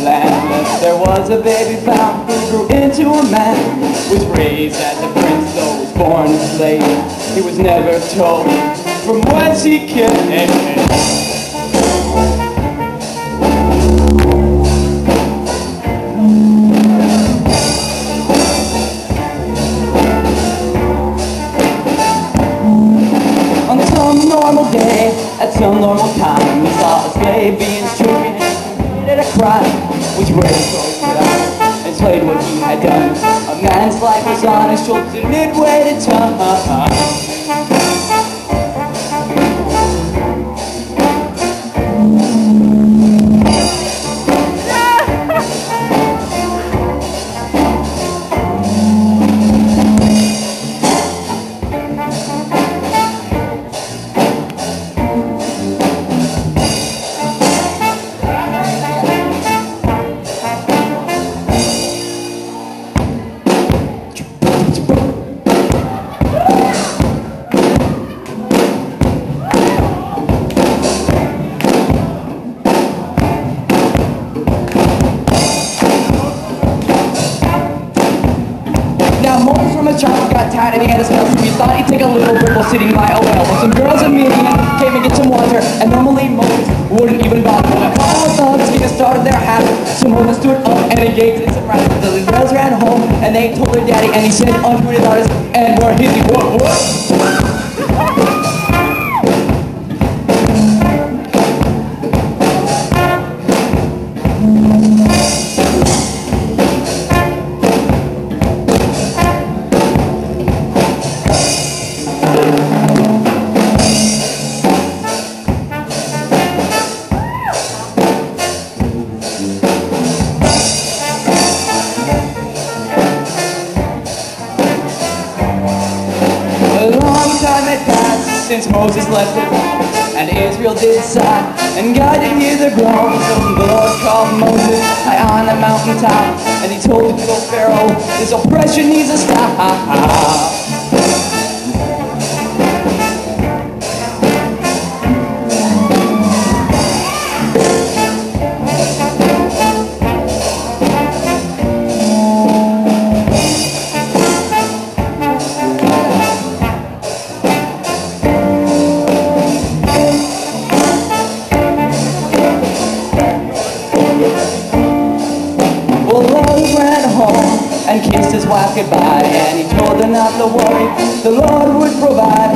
landless There was a baby found who grew into a man Was raised as a prince though was born a slave. He was never told from whence he came. On some normal day, at some normal time, he saw a slave being stripped crime, which raised those without and slayed what he had done. A man's life was on his shoulders and it weighed a Moses from his child got tired and he had a smell, so he thought he'd take a little ripple sitting by a well. But some girls in Midian came and get some water, and normally Moses wouldn't even bother. When a couple of thugs came and started their habit, so Moses stood up and engaged in some. So the girls ran home and they told their daddy, and he said unto his daughters, and where is he? What? What? Since Moses left it And Israel did sigh And God did hear their groans So the Lord called Moses high on a mountain top And he told the little Pharaoh This oppression needs a stop Moses went home and kissed his wife goodbye. And he told her not to worry, the Lord would provide